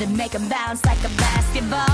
to them bounce like a basketball.